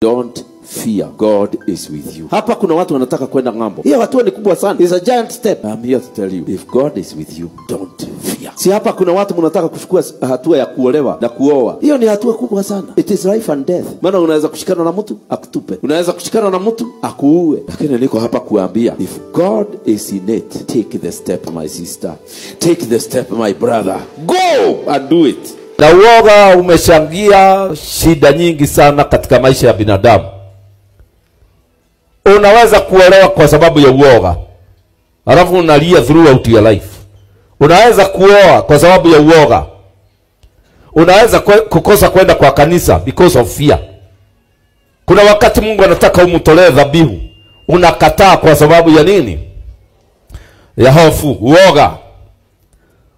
Don't fear. God is with you. Hapa kuna watu wanataka kwenda ng'ambo. Hiyo hatua ni kubwa sana. It's a giant step. I'm here to tell you. If God is with you, don't fear. Si hapa kuna watu mnataka kuchukua hatua ya kuolewa na kuoa. Hiyo ni hatua kubwa sana. It is life and death. Maana unaweza kushikana na mtu akutupe. Unaweza kushikana na mtu akuue. Lakini niko hapa kuambia, if God is in it, take the step my sister. Take the step my brother. Go and do it. Na uoga umechangia shida nyingi sana katika maisha ya binadamu. Unaweza kuolewa kwa sababu ya uoga, alafu unalia throughout your life. Unaweza kuoa kwa sababu ya uoga. Unaweza kukosa kwenda kwa kanisa because of fear. Kuna wakati Mungu anataka umtolee dhabihu, unakataa kwa sababu ya nini? Ya hofu, uoga.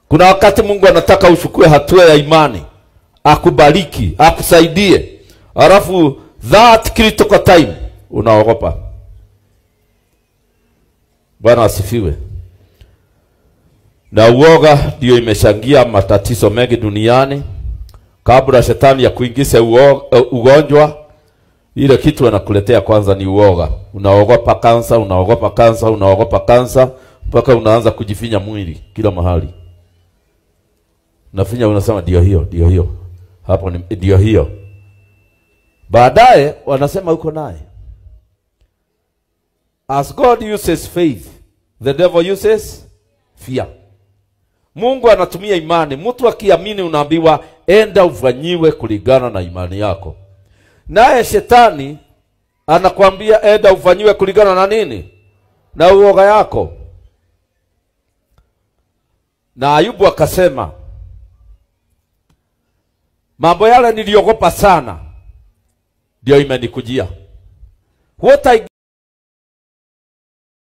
Kuna wakati Mungu anataka uchukue hatua ya imani, akubariki, akusaidie, alafu that critical time unaogopa. Bwana asifiwe. Na uoga ndio imechangia matatizo mengi duniani. Kabla shetani ya kuingiza ugonjwa, ile kitu anakuletea kwanza ni uoga. Unaogopa kansa, unaogopa kansa, unaogopa kansa mpaka unaanza kujifinya mwili kila mahali nafinya unasema ndio hiyo ndio hiyo. Hapo ni ndio hiyo. Baadaye wanasema uko naye. As god uses faith the devil uses fear. Mungu anatumia imani. Mtu akiamini unaambiwa enda ufanyiwe kulingana na imani yako. Naye shetani anakwambia enda ufanyiwe kulingana na nini? Na uoga yako. Na ayubu akasema mambo yale niliogopa sana ndio imenikujia. What I